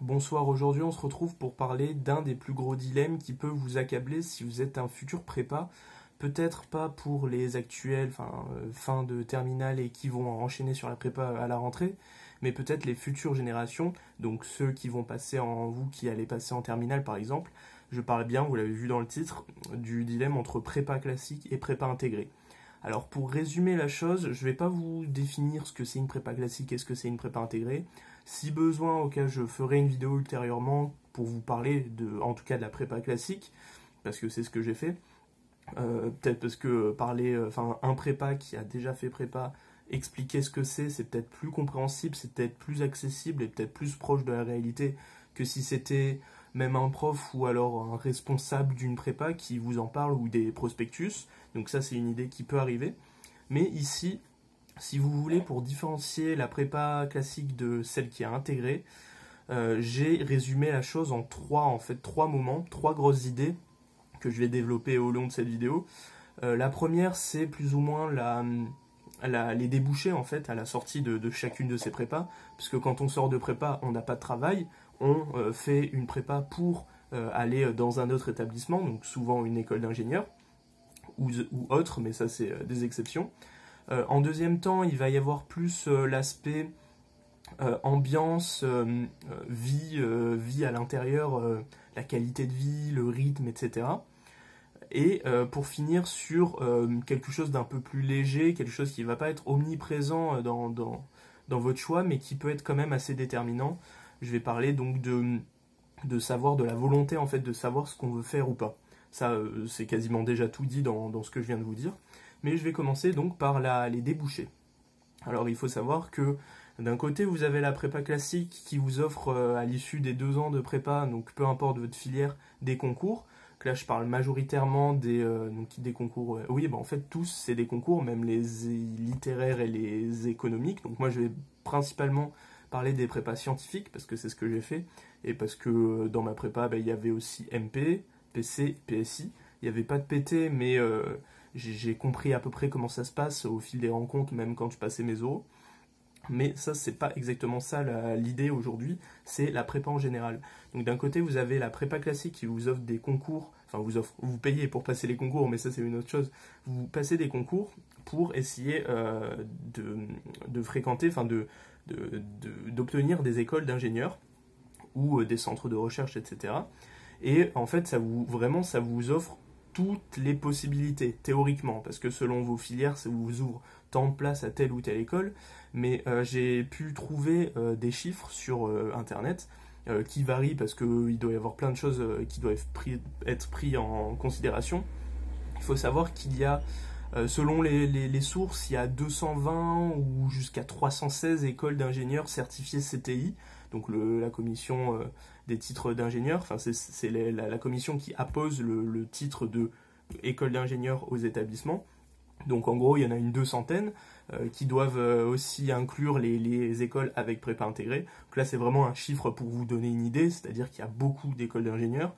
Bonsoir, aujourd'hui on se retrouve pour parler d'un des plus gros dilemmes qui peut vous accabler si vous êtes un futur prépa. Peut-être pas pour les actuels, enfin euh, fin de terminale et qui vont enchaîner sur la prépa à la rentrée, mais peut-être les futures générations, donc ceux qui vont passer en vous qui allez passer en terminale par exemple. Je parle bien, vous l'avez vu dans le titre, du dilemme entre prépa classique et prépa intégrée. Alors pour résumer la chose, je ne vais pas vous définir ce que c'est une prépa classique et ce que c'est une prépa intégrée. Si besoin, auquel je ferai une vidéo ultérieurement pour vous parler de, en tout cas de la prépa classique, parce que c'est ce que j'ai fait. Euh, peut-être parce que parler, euh, enfin un prépa qui a déjà fait prépa, expliquer ce que c'est, c'est peut-être plus compréhensible, c'est peut-être plus accessible et peut-être plus proche de la réalité que si c'était même un prof ou alors un responsable d'une prépa qui vous en parle ou des prospectus. Donc ça c'est une idée qui peut arriver. Mais ici, si vous voulez, pour différencier la prépa classique de celle qui est intégrée, euh, j'ai résumé la chose en trois, en fait, trois moments, trois grosses idées que je vais développer au long de cette vidéo. Euh, la première, c'est plus ou moins la, les débouchés en fait à la sortie de, chacune de ces prépas, puisque quand on sort de prépa, on n'a pas de travail, on euh, fait une prépa pour aller dans un autre établissement, donc souvent une école d'ingénieur ou, autre, mais ça c'est des exceptions. Euh, en deuxième temps, il va y avoir plus euh, l'aspect euh, ambiance, vie, à l'intérieur, la qualité de vie, le rythme, etc. Et pour finir sur quelque chose d'un peu plus léger, quelque chose qui ne va pas être omniprésent dans, votre choix, mais qui peut être quand même assez déterminant. Je vais parler donc de, savoir, de la volonté en fait, de savoir ce qu'on veut faire ou pas. Ça, c'est quasiment déjà tout dit dans, ce que je viens de vous dire mais je vais commencer donc par les débouchés. Alors il faut savoir que d'un côté vous avez la prépa classique qui vous offre euh, à l'issue des deux ans de prépa, donc peu importe votre filière, des concours. là je parle majoritairement des, euh, des concours, euh, oui bah en fait tous c'est des concours, même les littéraires et les économiques. Donc moi je vais principalement parler des prépas scientifiques parce que c'est ce que j'ai fait et parce que dans ma prépa bah, il y avait aussi MP, PC, PSI. Il n'y avait pas de PT mais j'ai compris à peu près comment ça se passe au fil des rencontres, même quand je passais mes euros. Mais ça, c'est pas exactement ça l'idée aujourd'hui, c'est la prépa en général. Donc d'un côté, vous avez la prépa classique qui vous offre des concours, enfin vous offre, vous payez pour passer les concours, mais ça c'est une autre chose. Vous passez des concours pour essayer euh, de, fréquenter, enfin de d'obtenir des écoles d'ingénieurs ou euh, des centres de recherche, etc. Et en fait, ça vous vraiment, ça vous offre toutes les possibilités, théoriquement, parce que selon vos filières, ça vous ouvre tant de places à telle ou telle école, mais euh, j'ai pu trouver euh, des chiffres sur euh, Internet qui varient parce qu'il doit y avoir plein de choses qui doivent être pris en considération. Il faut savoir qu'il y a, selon les, sources, il y a 220 ou jusqu'à 316 écoles d'ingénieurs certifiées CTI, donc la commission des titres d'ingénieur. Enfin, c'est la, commission qui appose le, titre de école d'ingénieur aux établissements. Donc en gros, il y en a une deux centaine euh, qui doivent euh, aussi inclure les, écoles avec prépa intégrée. Donc là, c'est vraiment un chiffre pour vous donner une idée, c'est-à-dire qu'il y a beaucoup d'écoles d'ingénieurs.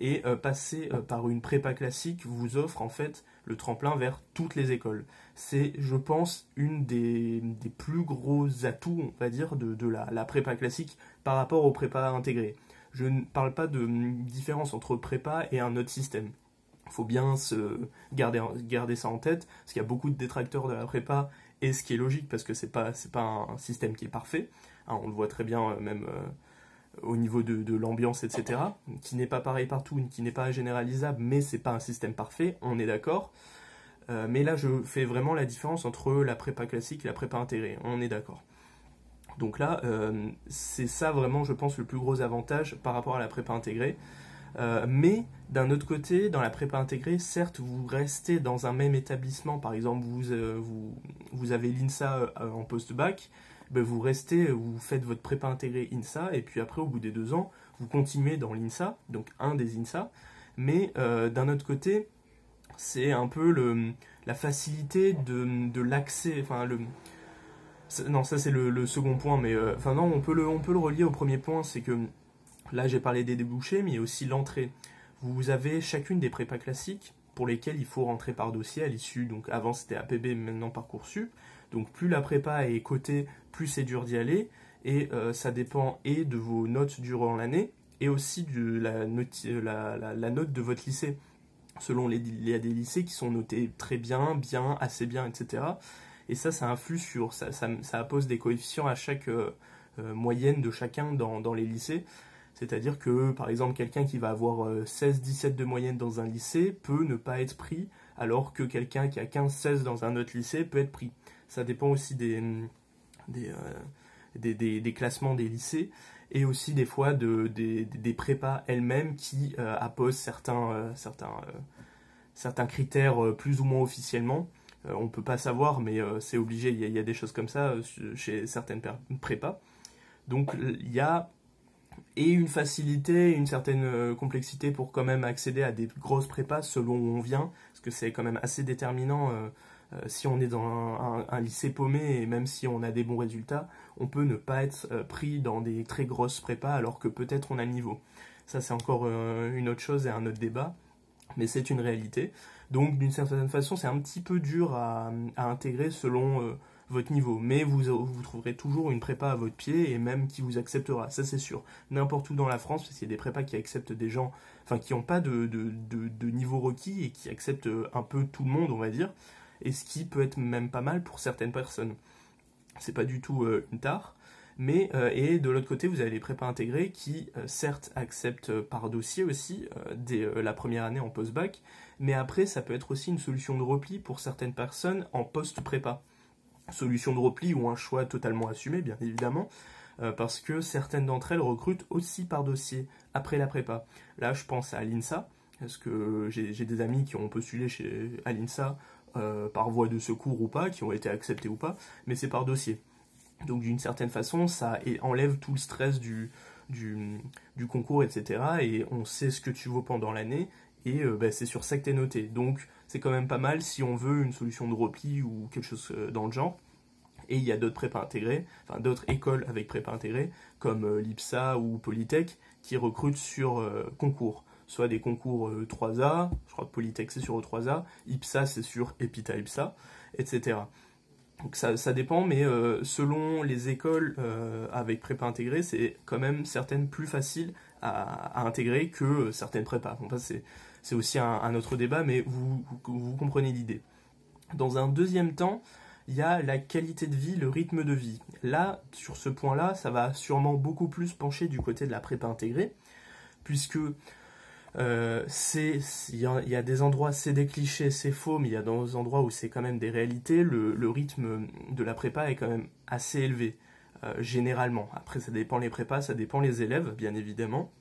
Et euh, passer par une prépa classique vous offre en fait le tremplin vers toutes les écoles. C'est, je pense, une des, plus gros atouts, on va dire, de, la, la, prépa classique par rapport aux prépa intégrées je ne parle pas de différence entre prépa et un autre système. Il faut bien se garder, garder ça en tête, parce qu'il y a beaucoup de détracteurs de la prépa, et ce qui est logique, parce que c'est pas, pas un système qui est parfait. Hein, on le voit très bien, euh, même euh, au niveau de, l'ambiance, etc., qui n'est pas pareil partout, qui n'est pas généralisable, mais c'est pas un système parfait, on est d'accord. Euh, mais là, je fais vraiment la différence entre la prépa classique et la prépa intégrée, on est d'accord. Donc là, euh, c'est ça vraiment, je pense, le plus gros avantage par rapport à la prépa intégrée. Euh, mais d'un autre côté, dans la prépa intégrée, certes, vous restez dans un même établissement. Par exemple, vous, vous, avez l'INSA en post-bac, ben vous restez, vous faites votre prépa intégrée INSA, et puis après, au bout des deux ans, vous continuez dans l'INSA, donc un des INSA. Mais d'un autre côté, c'est un peu le, la facilité de, de l'accès, enfin le, non, ça c'est le, second point, mais euh, enfin non, on peut, le, on peut le relier au premier point, c'est que là j'ai parlé des débouchés, mais il y a aussi l'entrée. Vous avez chacune des prépas classiques pour lesquelles il faut rentrer par dossier à l'issue, donc avant c'était APB, maintenant Parcoursup. Donc plus la prépa est cotée, plus c'est dur d'y aller. Et ça dépend et de vos notes durant l'année, et aussi de la note, de votre lycée. Selon les, il y a des lycées qui sont notés très bien, bien, assez bien, etc. Et ça, ça influe sur, ça, ça, ça appose des coefficients à chaque moyenne de chacun dans, dans les lycées. C'est-à-dire que, par exemple, quelqu'un qui va avoir 16-17 de moyenne dans un lycée peut ne pas être pris, alors que quelqu'un qui a 15-16 dans un autre lycée peut être pris. Ça dépend aussi des, des, des, classements des lycées et aussi des fois de, des, des prépas elles-mêmes qui euh, apposent certains, euh, certains, euh, certains critères plus ou moins officiellement. on ne peut pas savoir, mais c'est obligé, il y, y, a des choses comme ça chez certaines prépas. Donc il y a et une facilité, une certaine complexité pour quand même accéder à des grosses prépas selon où on vient, parce que c'est quand même assez déterminant euh, si on est dans un, lycée paumé et même si on a des bons résultats, on peut ne pas être euh, pris dans des très grosses prépas alors que peut-être on a le niveau. Ça c'est encore euh, une autre chose et un autre débat, mais c'est une réalité. Donc d'une certaine façon c'est un petit peu dur à, intégrer selon votre niveau, mais vous, vous trouverez toujours une prépa à votre pied et même qui vous acceptera, ça c'est sûr. N'importe où dans la France, parce qu'il y a des prépas qui acceptent des gens, enfin qui n'ont pas de, de, niveau requis et qui acceptent un peu tout le monde, on va dire et ce qui peut être même pas mal pour certaines personnes. C'est pas du tout euh, une tare, mais euh, et de l'autre côté, vous avez les prépas intégrés qui euh, certes acceptent par dossier aussi dès la première année en post-bac, mais après ça peut être aussi une solution de repli pour certaines personnes en post-prépa. Solution de repli ou un choix totalement assumé, bien évidemment, parce que certaines d'entre elles recrutent aussi par dossier après la prépa. Là, je pense à l'INSA, parce que j'ai des amis qui ont postulé chez, à l'INSA euh, par voie de secours ou pas, qui ont été acceptés ou pas, mais c'est par dossier. Donc d'une certaine façon, ça enlève tout le stress du, du, concours, etc. Et on sait ce que tu vaux pendant l'année, et euh, bah, c'est sur ça que tu es noté. Donc c'est quand même pas mal si on veut une solution de repli ou quelque chose euh, dans le genre. Et il y a d'autres prépas intégrés, enfin d'autres écoles avec prépa intégrés, comme l'IPSA ou Polytech, qui recrutent sur concours soit des concours 3A, euh, je crois que Polytech c'est sur E3A, IPSA c'est sur Epita IPSA, etc. Donc ça, dépend, mais euh, selon les écoles euh, avec prépa intégrée, c'est quand même certaines plus faciles à, intégrer que certaines prépas. c'est aussi un, autre débat, mais vous comprenez l'idée. Dans un deuxième temps, il y a la qualité de vie, le rythme de vie. Là, sur ce point-là, ça va sûrement beaucoup plus pencher du côté de la prépa intégrée, puisque euh, il y, a des endroits c'est des clichés c'est faux mais il y a des endroits où c'est quand même des réalités le, rythme de la prépa est quand même assez élevé euh, généralement après ça dépend les prépas ça dépend les élèves bien évidemment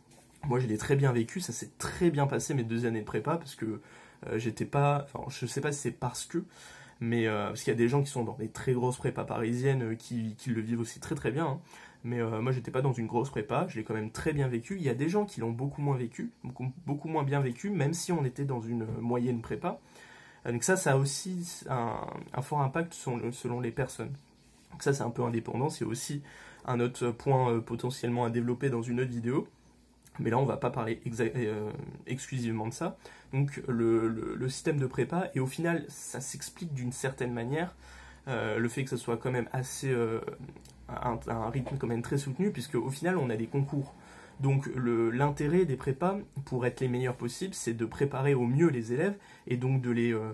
moi je l'ai très bien vécu ça s'est très bien passé mes deux années de prépa parce que euh, j'étais pas enfin je sais pas si c'est parce que mais parce qu'il y a des gens qui sont dans des très grosses prépas parisiennes qui, qui le vivent aussi très très bien hein. Mais euh, moi, j'étais pas dans une grosse prépa, je l'ai quand même très bien vécu. Il y a des gens qui l'ont beaucoup moins vécu, beaucoup, moins bien vécu, même si on était dans une moyenne prépa. Euh, donc ça, ça a aussi un, fort impact selon, les personnes. Donc ça, c'est un peu indépendant. C'est aussi un autre point euh, potentiellement à développer dans une autre vidéo. Mais là, on va pas parler exclusivement de ça. Donc le, système de prépa, et au final, ça s'explique d'une certaine manière. le fait que ça soit quand même assez un, rythme quand même très soutenu, puisque au final, on a des concours. Donc l'intérêt des prépas, pour être les meilleurs possibles, c'est de préparer au mieux les élèves et donc de les euh,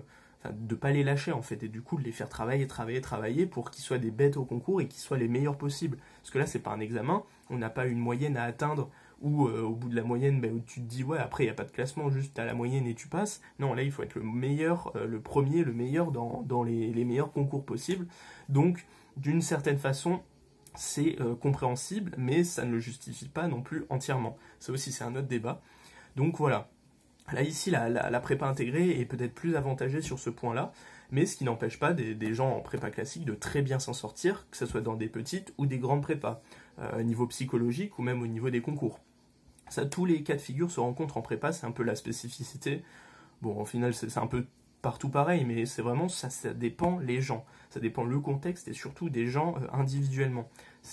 de pas les lâcher en fait et du coup de les faire travailler, travailler, travailler pour qu'ils soient des bêtes au concours et qu'ils soient les meilleurs possibles. Parce que là c'est pas un examen, on n'a pas une moyenne à atteindre ou euh, au bout de la moyenne ben, où tu te dis ouais après il n'y a pas de classement, juste à la moyenne et tu passes. Non là il faut être le meilleur, euh, le premier, le meilleur dans, dans les, les meilleurs concours possibles. Donc d'une certaine façon c'est euh, compréhensible, mais ça ne le justifie pas non plus entièrement. Ça aussi, c'est un autre débat. Donc voilà. Là, ici, la, prépa intégrée est peut-être plus avantagée sur ce point-là, mais ce qui n'empêche pas des, gens en prépa classique de très bien s'en sortir, que ce soit dans des petites ou des grandes prépas, euh, au niveau psychologique ou même au niveau des concours. Ça, tous les cas de figure se rencontrent en prépa, c'est un peu la spécificité. Bon, au final, c'est un peu partout pareil, mais c'est vraiment ça, ça dépend les gens, ça dépend le contexte et surtout des gens euh, individuellement.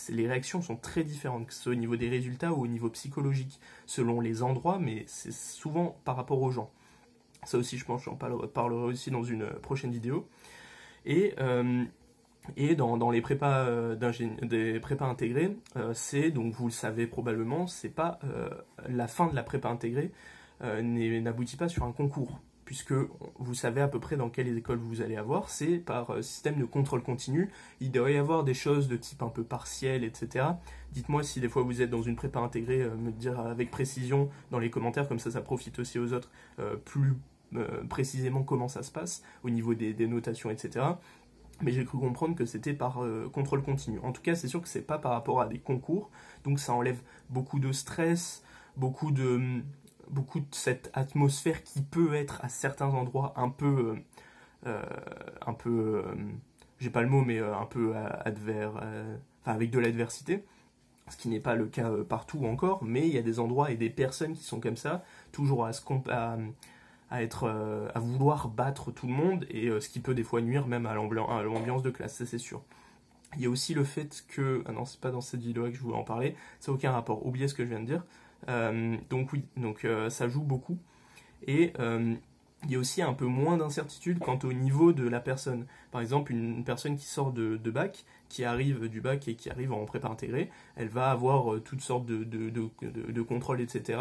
Les réactions sont très différentes, que ce soit au niveau des résultats ou au niveau psychologique, selon les endroits, mais c'est souvent par rapport aux gens. Ça aussi, je pense, j'en parlerai, aussi dans une prochaine vidéo. Et euh, dans, les prépas des prépas intégrés, c'est donc vous le savez probablement, c'est pas la fin de la prépa intégrée n'aboutit pas sur un concours puisque vous savez à peu près dans quelles écoles vous allez avoir, c'est par euh, système de contrôle continu. Il doit y avoir des choses de type un peu partiel, etc. Dites-moi si des fois vous êtes dans une prépa intégrée, euh, me dire avec précision dans les commentaires, comme ça ça profite aussi aux autres euh, plus précisément comment ça se passe au niveau des, notations, etc. Mais j'ai cru comprendre que c'était par contrôle continu. En tout cas, c'est sûr que c'est pas par rapport à des concours, donc ça enlève beaucoup de stress, beaucoup de beaucoup de cette atmosphère qui peut être à certains endroits un peu, euh, euh, un peu, euh, j'ai pas le mot, mais un peu adver, enfin avec de l'adversité, ce qui n'est pas le cas partout encore, mais il y a des endroits et des personnes qui sont comme ça, toujours à, à, être, à vouloir battre tout le monde, et ce qui peut des fois nuire même à l'ambiance de classe, ça c'est sûr. Il y a aussi le fait que, ah non, c'est pas dans cette vidéo que je voulais en parler, ça n'a aucun rapport, oubliez ce que je viens de dire, donc oui, donc euh, ça joue beaucoup. Et euh, il y a aussi un peu moins d'incertitude quant au niveau de la personne. Par exemple, une personne qui sort de, bac, qui arrive du bac et qui arrive en prépa intégrée, elle va avoir toutes sortes de, contrôles, etc.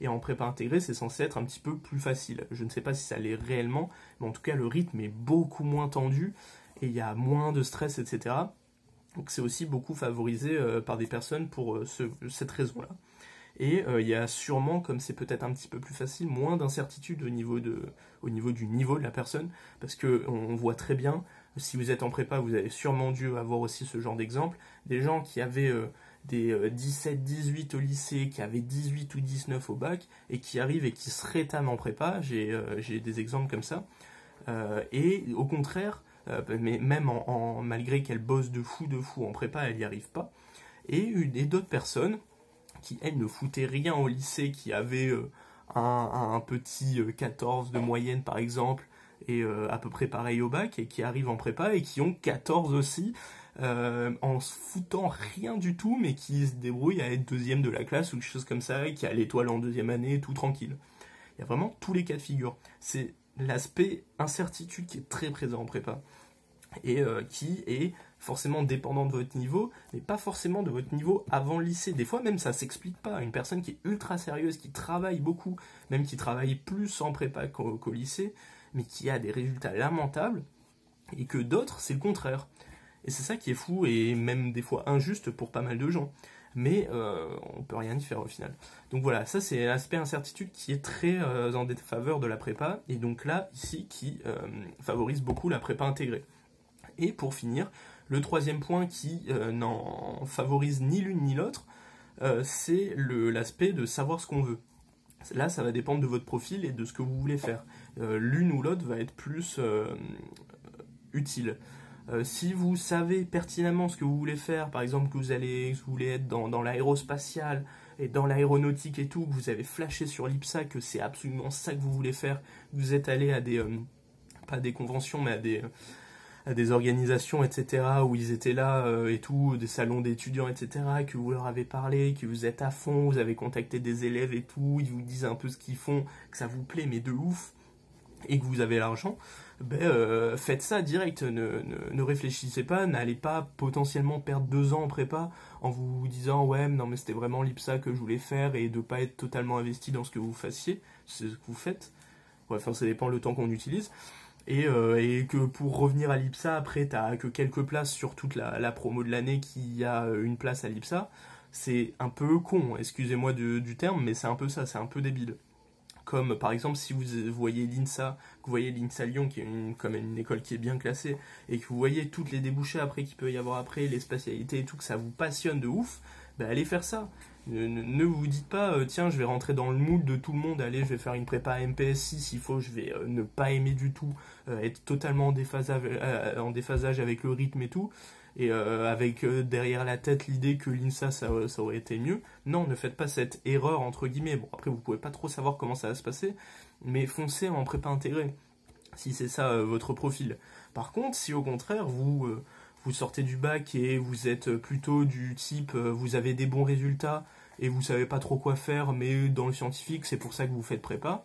Et en prépa intégrée, c'est censé être un petit peu plus facile. Je ne sais pas si ça l'est réellement, mais en tout cas, le rythme est beaucoup moins tendu et il y a moins de stress, etc. Donc c'est aussi beaucoup favorisé par des personnes pour cette raison-là. Et euh, il y a sûrement, comme c'est peut-être un petit peu plus facile, moins d'incertitude au, niveau au niveau du niveau de la personne, parce qu'on voit très bien, si vous êtes en prépa, vous avez sûrement dû avoir aussi ce genre d'exemple, des gens qui avaient euh, des 17, euh, 18 au lycée, qui avaient 18 ou 19 au bac, et qui arrivent et qui se rétament en prépa, j'ai des exemples comme ça, et au contraire, mais même en, malgré qu'elle bosse de fou de fou en prépa, elle n'y arrive pas, et, et d'autres personnes qui, elle, ne foutait rien au lycée, qui avait euh, un, petit 14 euh, de moyenne, par exemple, et euh, à peu près pareil au bac, et qui arrivent en prépa, et qui ont 14 aussi, en se foutant rien du tout, mais qui se débrouillent à être deuxième de la classe, ou quelque chose comme ça, et qui a l'étoile en deuxième année, tout tranquille. Il y a vraiment tous les cas de figure. C'est l'aspect incertitude qui est très présent en prépa, et qui est forcément dépendant de votre niveau, mais pas forcément de votre niveau avant lycée. Des fois même ça s'explique pas. Une personne qui est ultra sérieuse, qui travaille beaucoup, même qui travaille plus en prépa qu'au lycée, mais qui a des résultats lamentables, et que d'autres c'est le contraire. Et c'est ça qui est fou et même des fois injuste pour pas mal de gens. Mais euh, on peut rien y faire au final. Donc voilà, ça c'est l'aspect incertitude qui est très euh, en défaveur de la prépa, et donc là, ici, qui euh, favorise beaucoup la prépa intégrée. Et pour finir, le troisième point qui euh, n'en favorise ni l'une ni l'autre, euh, c'est l'aspect de savoir ce qu'on veut. Là, ça va dépendre de votre profil et de ce que vous voulez faire. Euh, l'une ou l'autre va être plus utile. si vous savez pertinemment ce que vous voulez faire, par exemple que vous, allez, vous voulez être dans, dans l'aérospatial et dans l'aéronautique et tout, que vous avez flashé sur l'IPSA que c'est absolument ça que vous voulez faire, vous êtes allé à des, pas des conventions, mais à des, des organisations, etc., où ils étaient là euh, et tout, des salons d'étudiants, etc., que vous leur avez parlé, que vous êtes à fond, vous avez contacté des élèves et tout, ils vous disent un peu ce qu'ils font, que ça vous plaît, mais de ouf, et que vous avez l'argent, ben, euh, faites ça direct, ne, réfléchissez pas, n'allez pas potentiellement perdre deux ans en prépa en vous disant ouais non mais c'était vraiment l'IPSA que je voulais faire et de pas être totalement investi dans ce que vous fassiez, c'est ce que vous faites. Enfin ça dépend le temps qu'on utilise. Euh, et, que pour revenir à l'IPSA, après, t'as que quelques places sur toute la, promo de l'année qui a une place à l'IPSA. C'est un peu con, excusez-moi du terme, mais c'est un peu ça, c'est un peu débile. Comme par exemple, si vous voyez l'INSA, que vous voyez l'INSA Lyon, qui est comme une école qui est bien classée, et que vous voyez toutes les débouchés après qu'il peut y avoir après, les spatialités et tout, que ça vous passionne de ouf, bah allez faire ça. Ne, vous dites pas, euh, tiens, je vais rentrer dans le moule de tout le monde, allez, je vais faire une prépa MPS6, s'il faut, je vais euh, ne pas aimer du tout, euh, être totalement en déphasage, en déphasage, avec le rythme et tout, et avec derrière la tête l'idée que l'INSA, ça, ça, aurait été mieux. Non, ne faites pas cette erreur, entre guillemets. Bon, après, vous pouvez pas trop savoir comment ça va se passer, mais foncez en prépa intégrée, si c'est ça votre profil. Par contre, si au contraire, vous vous sortez du bac et vous êtes plutôt du type vous avez des bons résultats et vous savez pas trop quoi faire, mais dans le scientifique, c'est pour ça que vous faites prépa,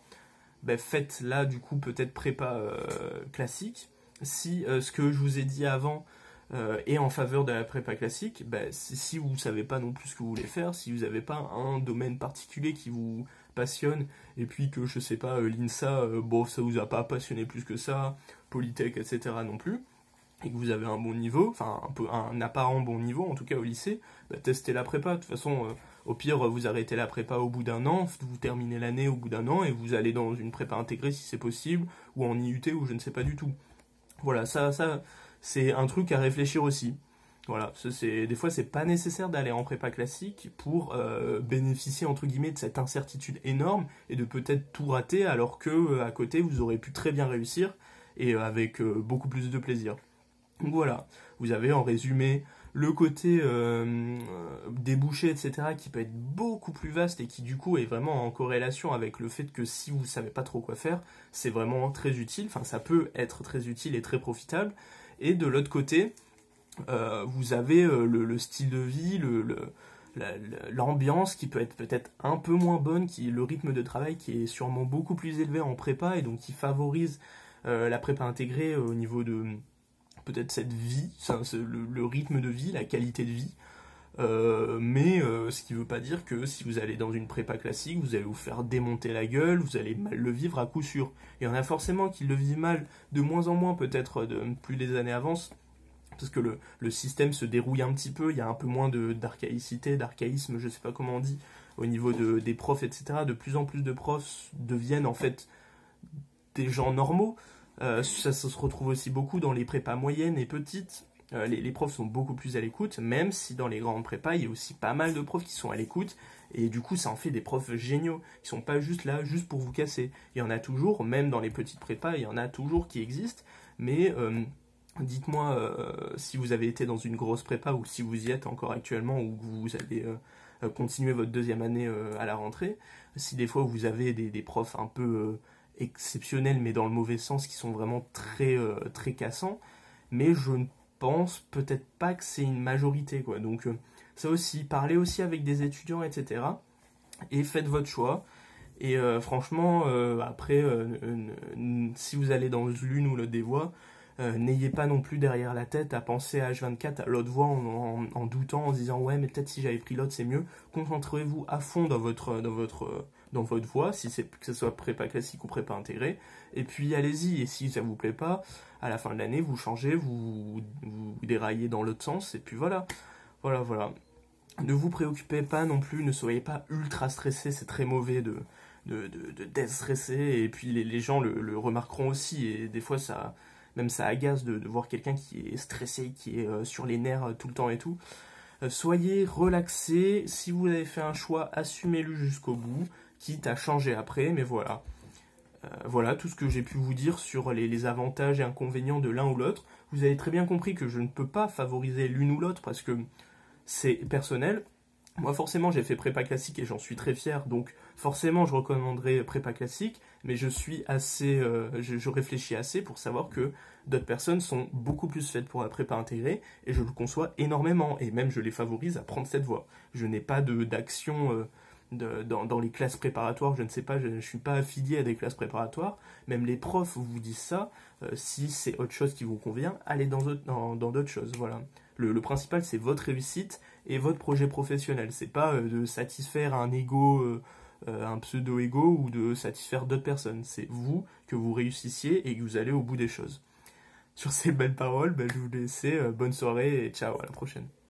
ben faites là du coup peut-être prépa euh, classique. Si euh, ce que je vous ai dit avant euh, et en faveur de la prépa classique, bah, si vous ne savez pas non plus ce que vous voulez faire, si vous n'avez pas un domaine particulier qui vous passionne, et puis que je sais pas, l'INSA, bon, ça vous a pas passionné plus que ça, Polytech, etc. non plus, et que vous avez un bon niveau, enfin un, peu, un apparent bon niveau en tout cas au lycée, bah, testez la prépa. De toute façon, au pire, vous arrêtez la prépa au bout d'un an, vous terminez l'année au bout d'un an et vous allez dans une prépa intégrée si c'est possible, ou en IUT ou je ne sais pas du tout. Voilà, ça, ça, c'est un truc à réfléchir aussi. Voilà, c'est des fois c'est pas nécessaire d'aller en prépa classique pour euh, bénéficier entre guillemets de cette incertitude énorme et de peut-être tout rater alors que euh, à côté vous aurez pu très bien réussir et euh, avec beaucoup plus de plaisir. Voilà, vous avez en résumé le côté débouché etc qui peut être beaucoup plus vaste et qui du coup est vraiment en corrélation avec le fait que si vous savez pas trop quoi faire, c'est vraiment très utile. Enfin ça peut être très utile et très profitable. Et de l'autre côté, euh, vous avez euh, le, style de vie, l'ambiance qui peut être peut-être un peu moins bonne, qui le rythme de travail qui est sûrement beaucoup plus élevé en prépa et donc qui favorise euh, la prépa intégrée au niveau de peut-être cette vie, le, rythme de vie, la qualité de vie. mais ce qui ne veut pas dire que si vous allez dans une prépa classique, vous allez vous faire démonter la gueule, vous allez mal le vivre à coup sûr. Il y en a forcément qui le vivent mal, de moins en moins peut-être, plus les années avancent, parce que le, système se dérouille un petit peu, il y a un peu moins d'archaïcité, d'archaïsme, je sais pas comment on dit, au niveau des profs, etc. De plus en plus de profs deviennent en fait des gens normaux. Euh, ça, se retrouve aussi beaucoup dans les prépas moyennes et petites. Euh, les, profs sont beaucoup plus à l'écoute, même si dans les grandes prépas, il y a aussi pas mal de profs qui sont à l'écoute. Et du coup, ça en fait des profs géniaux, qui sont pas juste là, juste pour vous casser. Il y en a toujours, même dans les petites prépas, il y en a toujours qui existent. Mais euh, Dites-moi si vous avez été dans une grosse prépa ou si vous y êtes encore actuellement ou que vous allez euh, continuer votre deuxième année à la rentrée. Si des fois vous avez des, profs un peu exceptionnels mais dans le mauvais sens qui sont vraiment très, très cassants. Mais je ne pense peut-être pas que c'est une majorité. Quoi. Donc ça aussi, parlez aussi avec des étudiants, etc. Et faites votre choix. Et franchement, après, si vous allez dans l'une ou l'autre des voies, euh, n'ayez pas non plus derrière la tête à penser à H24 à l'autre voie en, doutant, en disant ouais mais peut-être si j'avais pris l'autre c'est mieux. Concentrez-vous à fond dans votre dans votre dans votre voie, si c'est que ce soit prépa classique ou prépa intégrée, et puis allez-y. Et si ça vous plaît pas, à la fin de l'année vous changez, vous, vous déraillez dans l'autre sens, et puis voilà, voilà, voilà. Ne vous préoccupez pas non plus, ne soyez pas ultra stressé, c'est très mauvais de de, d'être stressé, et puis les, gens le, le remarqueront aussi, et des fois ça même ça agace de, voir quelqu'un qui est stressé, qui est euh, sur les nerfs euh, tout le temps et tout. Euh, soyez relaxé, si vous avez fait un choix, assumez-le jusqu'au bout, quitte à changer après, mais voilà. voilà tout ce que j'ai pu vous dire sur les, avantages et inconvénients de l'un ou l'autre. Vous avez très bien compris que je ne peux pas favoriser l'une ou l'autre parce que c'est personnel. Moi, forcément, j'ai fait prépa classique et j'en suis très fier, donc forcément, je recommanderais prépa classique, mais je suis assez, euh, je, réfléchis assez pour savoir que d'autres personnes sont beaucoup plus faites pour la prépa intégrée, et je le conçois énormément, et même je les favorise à prendre cette voie. Je n'ai pas d'action dans, les classes préparatoires, je ne sais pas, je ne suis pas affilié à des classes préparatoires, même les profs vous disent ça, euh, si c'est autre chose qui vous convient, allez dans d'autres choses, voilà. Le, principal, c'est votre réussite et votre projet professionnel. C'est pas euh, de satisfaire un ego, euh, un pseudo-ego ou de satisfaire d'autres personnes. C'est vous que vous réussissiez et que vous allez au bout des choses. Sur ces belles paroles, ben, je vous laisse bonne soirée et ciao, à la prochaine.